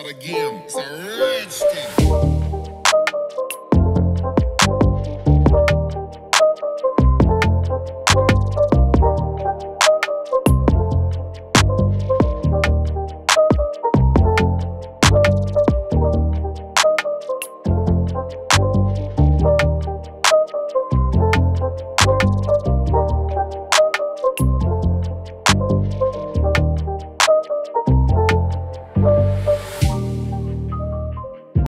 of the game. It's a rich thing.